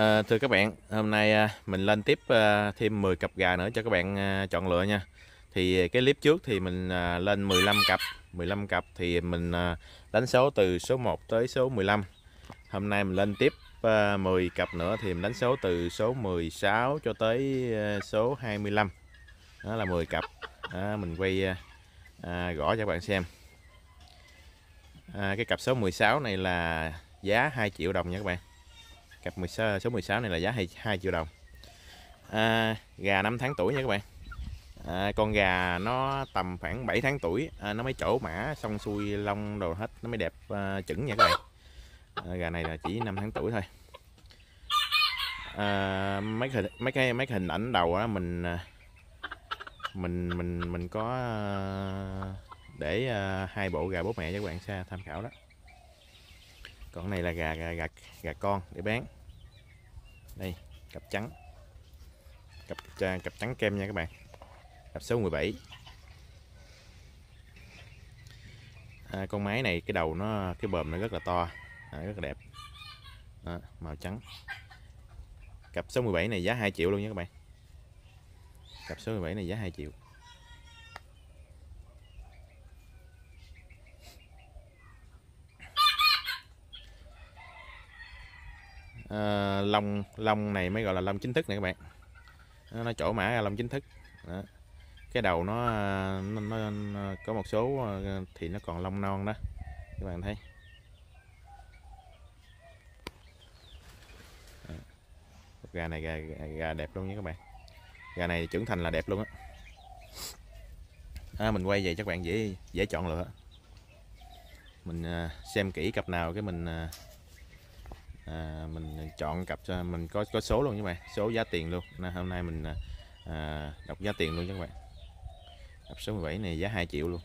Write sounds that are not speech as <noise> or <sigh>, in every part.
À, thưa các bạn, hôm nay à, mình lên tiếp à, thêm 10 cặp gà nữa cho các bạn à, chọn lựa nha. Thì cái clip trước thì mình à, lên 15 cặp, 15 cặp thì mình à, đánh số từ số 1 tới số 15. Hôm nay mình lên tiếp à, 10 cặp nữa thì mình đánh số từ số 16 cho tới à, số 25. Đó là 10 cặp. À, mình quay à, à, gõ cho các bạn xem. À, cái cặp số 16 này là giá 2 triệu đồng nha các bạn cặp 16, số 16 này là giá 2, 2 triệu đồng. À, gà 5 tháng tuổi nha các bạn. À, con gà nó tầm khoảng 7 tháng tuổi. À, nó mới trổ mã xong xuôi lông đồ hết nó mới đẹp à, chững nha các bạn. À, gà này là chỉ 5 tháng tuổi thôi. À, mấy hình mấy cái mấy cái hình ảnh đầu đó mình à, mình mình mình có à, để à, hai bộ gà bố mẹ cho các bạn xem tham khảo đó. Còn này là gà gà gà, gà con để bán đây cặp trắng. Cặp cặp trắng kem nha các bạn. Cặp số 17 à, con máy này cái đầu nó cái bờm nó rất là to à, rất là đẹp. Đó, màu trắng. Cặp số 17 này giá 2 triệu luôn nha các bạn. Cặp số 17 này giá 2 triệu. Ờ, à, lông lông này mới gọi là lông chính thức này các bạn. Nó, nó chỗ mã ra lông chính thức. Đó. cái đầu nó, nó, nó, nó có một số ờ, thì nó còn lông non đó. Các bạn thấy. Gà này gà, gà, gà đẹp luôn nha các bạn. Gà này trưởng thành là đẹp luôn á. À, mình quay về cho các bạn dễ dễ chọn lựa. Mình ờ, xem kỹ cặp nào cái mình à, mình à, chọn cặp cho mình có có số luôn các bạn số giá tiền luôn. Nên hôm nay mình à, à đọc giá tiền luôn các bạn. Cặp số 17 này giá 2 triệu luôn.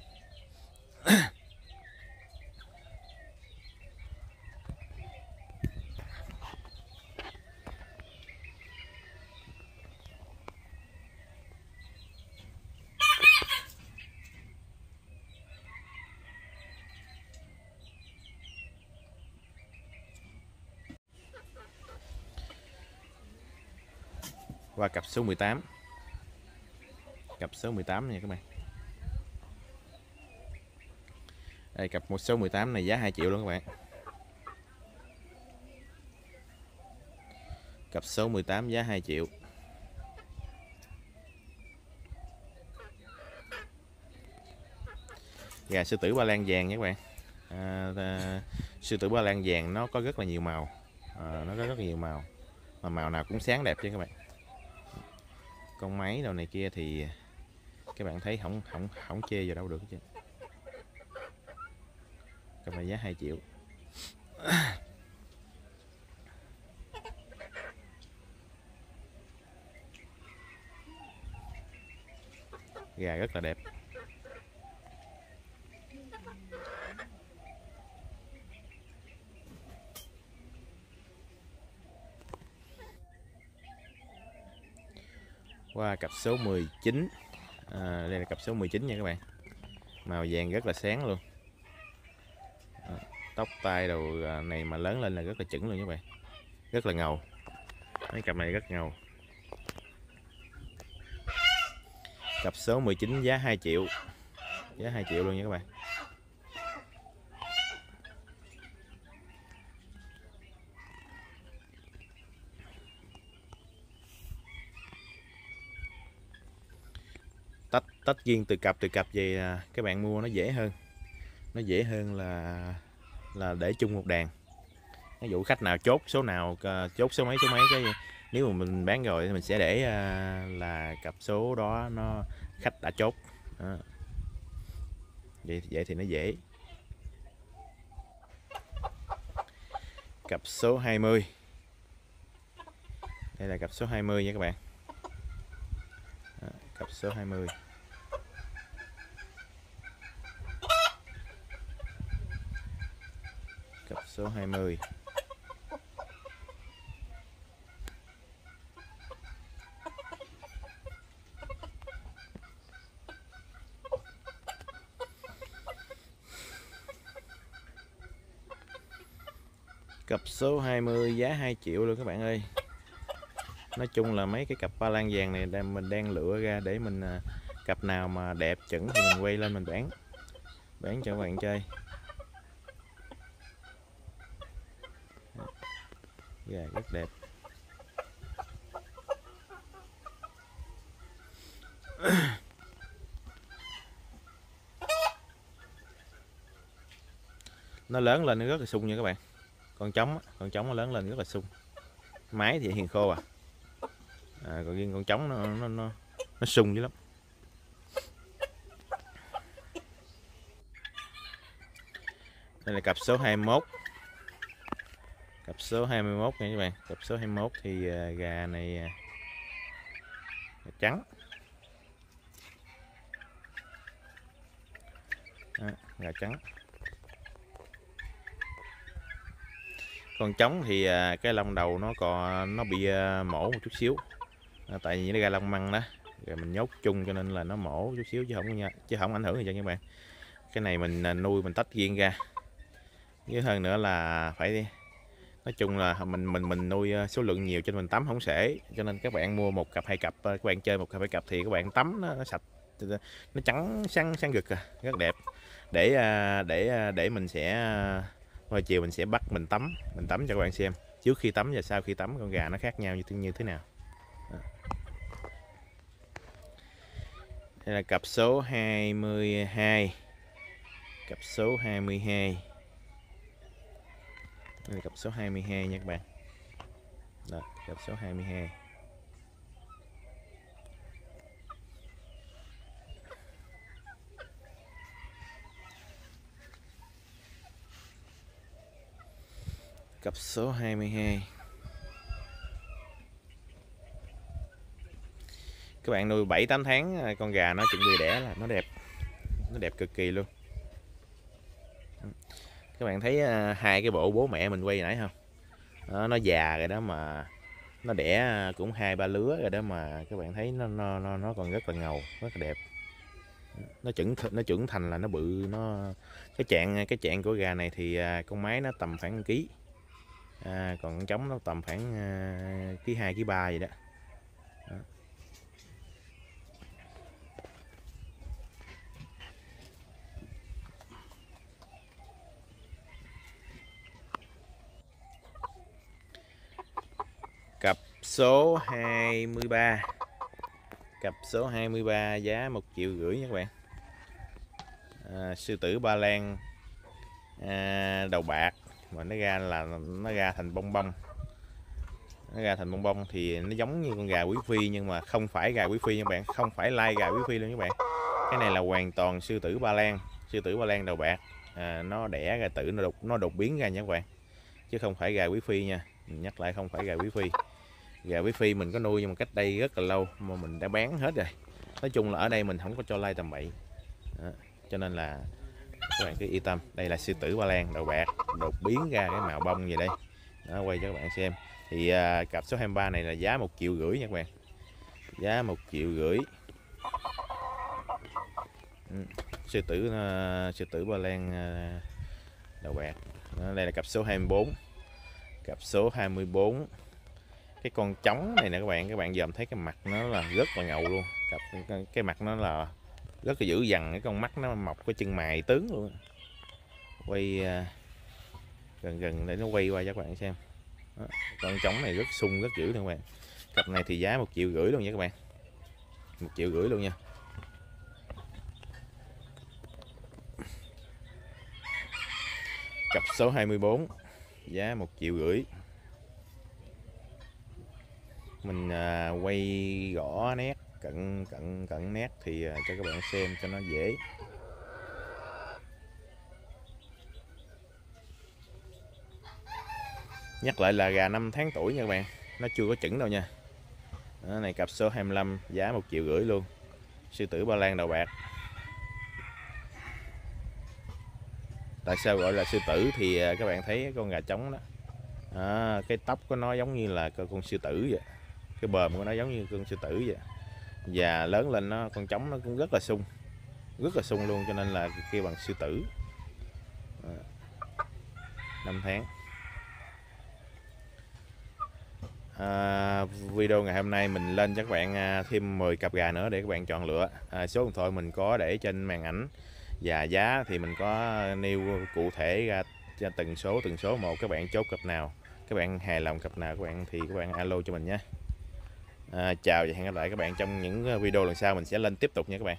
Qua cặp số 18 cặp số 18 nha các bạn. Đây cặp một số 18 này giá 2 triệu luôn các bạn. Cặp số 18 giá 2 triệu. Gà sư tử ba lan vàng nha các bạn. À, à, sư tử ba lan vàng nó có rất là nhiều màu. À, nó có rất là nhiều màu. Mà màu nào cũng sáng đẹp chứ các bạn con máy đầu này kia thì các bạn thấy không không không chê vào đâu được chứ cặp này giá 2 triệu. <coughs> Gà rất là đẹp. Qua cặp số 19 à, đây là cặp số 19 nha các bạn. Màu vàng rất là sáng luôn. À, tóc tai đầu à, này mà lớn lên là rất là chững luôn các bạn. Rất là ngầu. Mấy cặp này rất ngầu. Cặp số 19 giá 2 triệu. Giá 2 triệu luôn nha các bạn. Tách riêng từ cặp từ cặp về à, các bạn mua nó dễ hơn. Nó dễ hơn là là để chung một đàn. Ví dụ khách nào chốt số nào à, chốt số mấy số mấy cái nếu mà mình bán rồi thì mình sẽ để à, là cặp số đó nó khách đã chốt. Đó. vậy vậy thì nó dễ. Cặp số 20 đây là cặp số 20 nha các bạn. Đó, cặp số 20 mươi. Số 20 Cặp số 20 giá 2 triệu luôn các bạn ơi. Nói chung là mấy cái cặp ba lan vàng này mình đang lựa ra để mình à, cặp nào mà đẹp chuẩn thì mình quay lên mình bán. Bán cho các bạn chơi. Gà rất đẹp. <coughs> Nó lớn lên nó rất là sung nha các bạn. Con trống con trống nó lớn lên rất là sung. Máy thì hiền khô à, à còn riêng con trống nó nó nó, nó sung dữ lắm. Đây là cặp số 21 cặp số 21 nha các bạn. Cặp số 21 thì à, gà này à, gà trắng. À, gà trắng. Con trống thì à, cái lông đầu nó còn nó bị mổ một chút xíu. Tại vì nó gà lông măng đó. Rồi mình nhốt chung cho nên là nó mổ chút xíu chứ không nha chứ không ảnh hưởng gì cho các bạn. Cái này mình nuôi mình tách riêng ra. Với hơn nữa là phải nói chung là mình mình mình nuôi ờ, số lượng nhiều cho nên mình tắm không sể cho nên các bạn mua một cặp hai cặp ờ, các bạn chơi một cặp hai cặp thì các bạn tắm nó, nó sạch nó trắng sáng sáng gực à, rất đẹp. Để ờ, để để mình sẽ hồi chiều mình sẽ bắt mình tắm mình tắm cho các bạn xem. Trước khi tắm và sau khi tắm con gà nó khác nhau như thế như thế nào. Đây là cặp số 22 cặp số 22 đây là cặp số 22 nha các bạn. Đó, cặp số 22 cặp số 22 các bạn nuôi 7 8 tháng à, con gà nó chuẩn bị đẻ là nó đẹp. Nó đẹp cực kỳ luôn các bạn thấy à, hai cái bộ bố mẹ mình quay nãy không? Đó, nó già rồi đó mà nó đẻ à, cũng hai ba lứa rồi đó mà các bạn thấy nó nó nó, nó còn rất là ngầu rất là đẹp. Nó chuẩn nó trưởng thành là nó bự nó cái trạng cái trạng của gà này thì à, con máy nó tầm khoảng ký. À, còn con trống nó tầm khoảng ký hai ký ba vậy đó cặp số 23 cặp số 23 giá một triệu rưỡi nha các bạn. À, sư tử ba lan à, đầu bạc. Mà nó ra là nó ra thành bông bông nó ra thành bông bông thì nó giống như con gà quý phi nhưng mà không phải gà quý phi nha các bạn. Không phải lai gà quý phi luôn các bạn. Cái này là hoàn toàn sư tử ba lan. Sư tử ba lan đầu bạc. À, nó đẻ ra tử nó đột nó đột biến ra nha các bạn. Chứ không phải gà quý phi nha. Nhắc lại không phải gà quý phi gà quý phi mình có nuôi nhưng mà cách đây rất là lâu mà mình đã bán hết rồi. Nói chung là ở đây mình không có cho lai tầm bậy. Đó. cho nên là các bạn cứ yên tâm. Đây là sư tử ba lan đầu bạc đột biến ra cái màu bông gì đây. Đó, quay cho các bạn xem. Thì à, cặp số 23 này là giá một triệu rưỡi nha các bạn. Giá một triệu rưỡi. Ừ. sư tử uh, sư tử ba lan à, uh, đầu bạc. Đó, đây là cặp số 24 cặp số 24 cái con trống này nè các bạn các bạn dòm thấy cái mặt nó là rất là ngầu luôn. Cặp, cái mặt nó là rất là dữ dằn, cái con mắt nó mọc cái chân mày tướng luôn. Quay à, gần gần để nó quay qua cho các bạn xem. Đó. con trống này rất sung, rất dữ luôn các bạn. Cặp này thì giá một triệu rưỡi luôn nha các bạn. Một triệu rưỡi luôn nha. Cặp số 24 giá một triệu rưỡi mình à, quay gõ nét cận cận cận nét thì à, cho các bạn xem cho nó dễ. Nhắc lại là gà 5 tháng tuổi nha các bạn nó chưa có chững đâu nha. Đó, này cặp số 25 giá một triệu rưỡi luôn. Sư tử ba lan đầu bạc. Tại sao gọi là sư tử thì à, các bạn thấy con gà trống đó. À, cái tóc của nó giống như là con sư tử vậy cái bờm của nó giống như con sư tử vậy và lớn lên nó con trống nó cũng rất là sung rất là sung luôn cho nên là kêu bằng sư tử. Năm tháng. À, video ngày hôm nay mình lên cho các bạn à, thêm 10 cặp gà nữa để các bạn chọn lựa. À, số điện thoại mình có để trên màn ảnh. Và giá thì mình có nêu cụ thể ra cho từng số từng số một. Các bạn chốt cặp nào các bạn hài lòng cặp nào các bạn thì các bạn alo cho mình nhé à, chào và hẹn gặp lại các bạn trong những ờ, video lần sau. Mình sẽ lên tiếp tục nha các bạn.